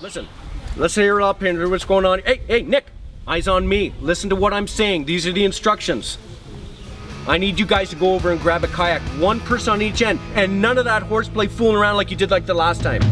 Listen, let's hear it up here. What's going on? Hey, hey, Nick, eyes on me. Listen to what I'm saying. These are the instructions. I need you guys to go over and grab a kayak, one person on each end, and none of that horseplay fooling around like you did like the last time.